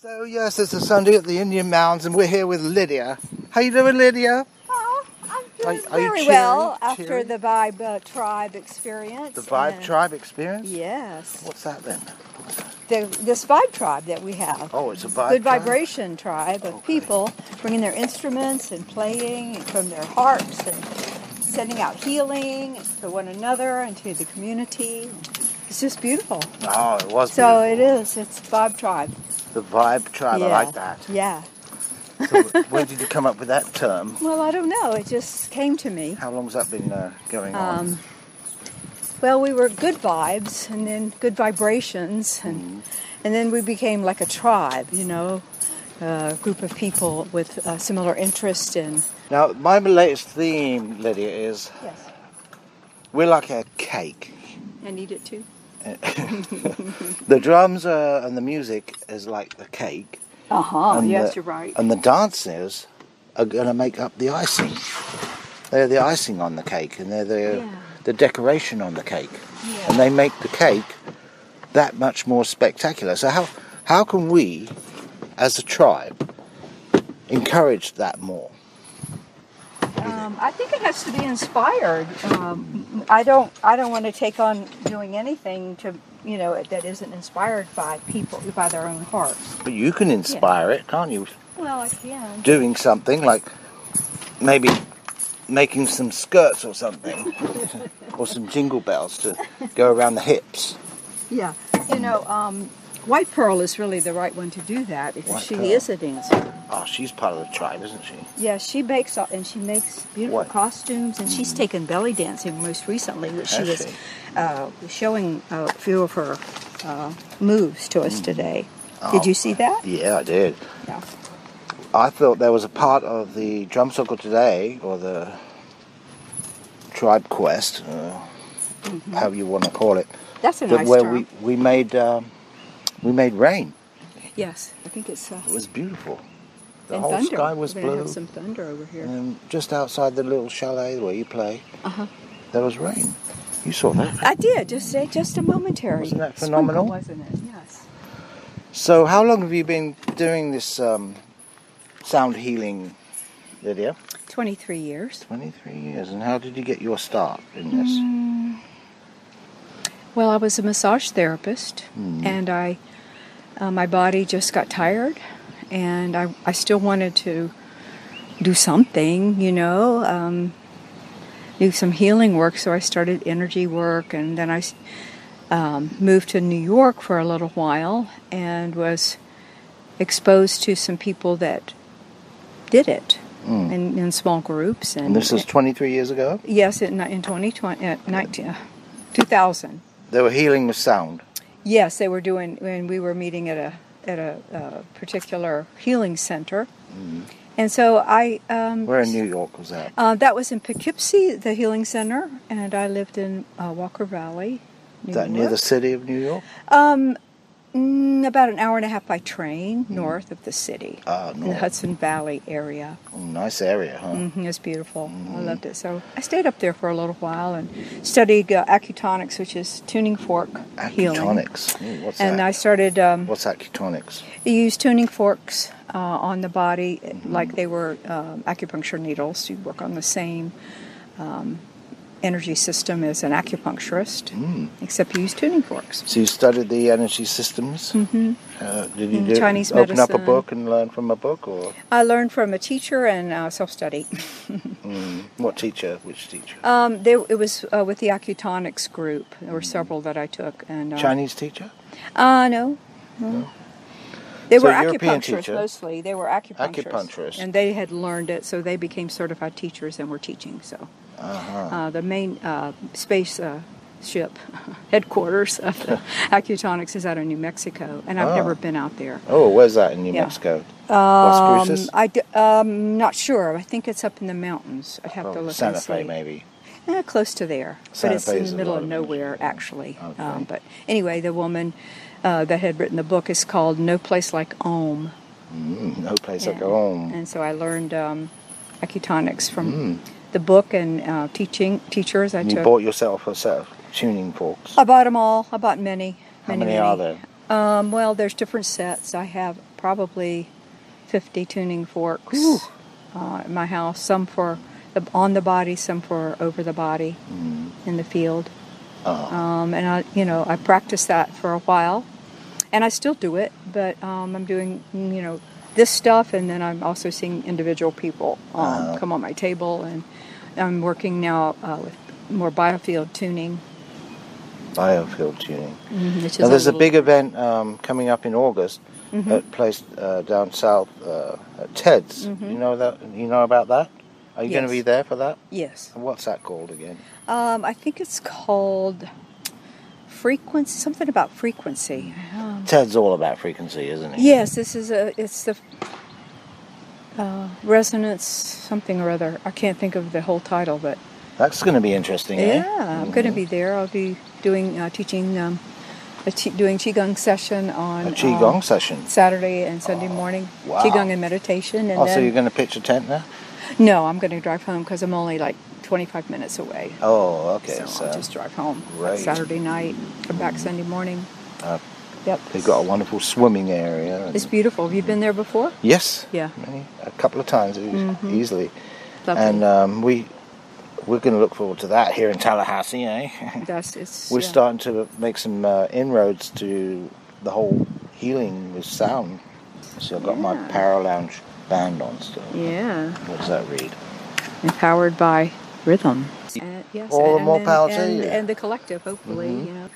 So yes, it's a Sunday at the Indian Mounds, and we're here with Lydia. How you doing, Lydia? Oh, I'm doing Are- are very cheering? well after Cheering? the Vibe uh, Tribe experience. The Vibe and- Tribe experience. Yes, What's that then? the, this Vibe Tribe that we have. Oh, it's a Vibe. Good Tribe? vibration tribe of people bringing their instruments and playing from their hearts and sending out healing to one another and to the community. It's just beautiful. Oh, it was. So beautiful. it is. It's Vibe Tribe. The Vibe Tribe. I like that. Yeah. So where did you come up with that term? Well, I don't know. It just came to me. How long has that been uh, going on? Um, well, we were good vibes, and then good vibrations, and and then we became like a tribe, you know, a group of people with uh, similar interests in. Now, my latest theme, Lydia, is Yes. we're like a cake. And eat it too. The drums uh, and the music is like the cake, Uh huh. And yes, the- you're right. and the dancers are going to make up the icing. They're the icing on the cake, and they're the Yeah. the decoration on the cake, Yeah. and they make the cake that much more spectacular. So how how can we, as a tribe, encourage that more? Um, I think it has to be inspired. Um, I don't. I don't want to take on doing anything to you know that isn't inspired by people by their own hearts. But you can inspire it, can't you? Well, I can. Doing something like maybe making some skirts or something, or some jingle bells to go around the hips. Yeah, you know, um, White Pearl is really the right one to do that because White she Pearl. is a dancer. Oh, she's part of the tribe, isn't she? Yeah, she makes all- and she makes beautiful What? costumes, and she's taken belly dancing most recently, which she was uh, showing a few of her uh, moves to us today. Did Oh. you see that? Yeah, I did. Yeah. I thought there was a part of the drum circle today, or the tribe quest, uh, however you want to call it, That's a that nice where term. we we made um, we made rain. Yes, I think it's. Uh, It was beautiful. The whole thunder. sky was We're blue, have some thunder over here. and just outside the little chalet where you play, Uh-huh. there was rain. You saw that. I did just a, just a momentary. Wasn't that sprinkle, phenomenal? wasn't it? Yes. So, how long have you been doing this um, sound healing, Lydia? Twenty-three years. 23 years. And how did you get your start in this? Mm. Well, I was a massage therapist, Mm. and I, uh, my body just got tired, and I, I still wanted to do something, you know, um, do some healing work. So I started energy work, and then I um, moved to New York for a little while, and was exposed to some people that did it in, in small groups. And, Mm. And this was 23 years ago? Yes, in, in 2020, uh, 19, uh, 2000. They were healing with sound. Yes, they were doing, when we were meeting at a, at a, uh particular healing center. And so I, um, Where in New York was that? uh, that was in Poughkeepsie, the healing center, and I lived in uh, Walker Valley, New Is that near the city of New York? Um, mm, about an hour and a half by train north of the city, Ah, in the. Hudson Valley area. Oh, nice area, huh? hmm it's beautiful. I loved it. So I stayed up there for a little while and studied uh, acutonics, which is tuning fork healing. Acutonics. What's And that? I started. Um, What's acutonics? you use tuning forks uh, on the body like they were um, acupuncture needles. You work on the same um, energy system as an acupuncturist, except you use tuning forks. So you studied the energy systems? Mm-hmm. Uh, did you Mm, do, Chinese open up a medicine. book and learn from a book, or I learned from a teacher and uh, self-study. what teacher? Which teacher? Um, they, it was uh, with the acutonics group. There were several that I took, and uh, Chinese teacher? Uh, no. no. They So were European acupuncturists teacher. mostly. They were acupuncturists. And they had learned it, so they became certified teachers and were teaching. So Uh-huh. uh, the main uh, space uh, ship headquarters of the acutonics is out of New Mexico, and I've Oh. never been out there. Oh, where's that in New Yeah. Mexico? Las Um, Cruces? I d- um, not sure. I think it's up in the mountains. I'd have to Oh, look Santa and Fe, see. maybe. Eh, close to there, Santa but it's Fe in the middle of nowhere, actually. Okay. Um, but anyway, the woman uh, that had written the book is called "No Place Like Om," Mm, no place like and, home. and so I learned um, acutonics from the book and uh, teaching teachers. I you took. bought yourself a set of tuning forks. I bought them all. I bought many. How many, many are there? Um, well, there's different sets. I have probably 50 tuning forks uh, at my house. Some for the, on the body, some for over the body in the field. Oh. Um, and I, you know, I practiced that for a while, and I still do it. But um, I'm doing, you know, this stuff, and then I'm also seeing individual people um, Uh-huh. come on my table, and I'm working now uh, with more biofield tuning. Biofield tuning. Is Now, there's a little- big event um, coming up in August Mm-hmm. at place uh, down south uh, at Ted's. You know that? You know about that? Are you going to Mm-hmm. Be there for that? Yes. And What's that called again? Um, I think it's called frequency. Something about frequency. Um, Ted's all about frequency, isn't he? yes, this is a. It's the uh, resonance something or other. I can't think of the whole title, but That's going to be interesting. eh? yeah, I'm going to be there. I'll be doing uh, teaching, um, a qi- doing qigong session on A qigong um, session. Saturday and Sunday morning. wow. Qigong and meditation, and Oh, then so you're going to pitch a tent there? No, I'm going to drive home because I'm only like 25 minutes away. Oh, okay. so, So, I'll just drive home Right. Saturday night, come back Sunday morning. Uh, yep. they've got a wonderful swimming area. It's beautiful. Have you been there before? yes. Yeah. Many, a couple of times e- easily. Lovely. And um, we we're going to look forward to that here in Tallahassee, eh? That's it's. We're yeah. starting to make some uh, inroads to the whole healing with sound. So I've got my Power Paralounge band on still. Yeah, What does that read? empowered by rhythm. And, yes, All the and, more and, power to and, you. Mm-hmm. And the collective, hopefully. You know.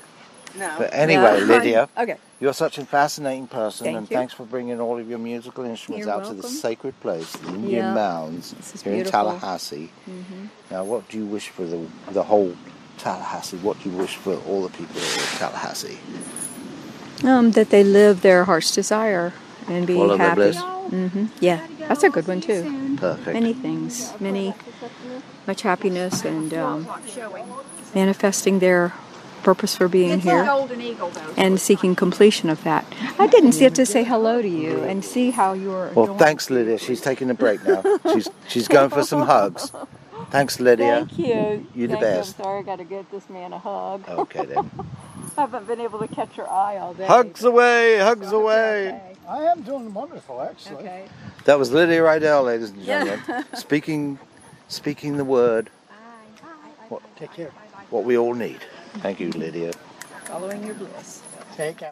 No. But anyway, No. Lydia, Okay. you're such a fascinating person, Thank and you. thanks for bringing all of your musical instruments You're out to this sacred place, the Indian Yeah. Mounds, This is here in beautiful. Mm-hmm. Tallahassee. Now, what do you wish for the the whole Tallahassee? What do you wish for all the people of Tallahassee? Um, that they live their heart's desire and be Full of happy. bliss. hmm Yeah, that's a good one too. Perfect. Many things, many, much happiness and um, manifesting their purpose for being It's a here. golden eagle, though. and seeking completion of that. I didn't get to say hello to you and see how you're. Well, doing. thanks, Lydia. She's taking a break now. she's she's going for some hugs. Thanks, Lydia. Thank you. You the Thank best. I'm sorry, I got to give this man a hug. Okay then. I haven't been able to catch your eye all day. hugs away, hugs away. Okay. I am doing wonderful, actually. okay. That was Lydia Riedell, ladies and gentlemen, speaking speaking the word. What, Take care. what we all need. Thank you, Lydia. Following your bliss. Take care.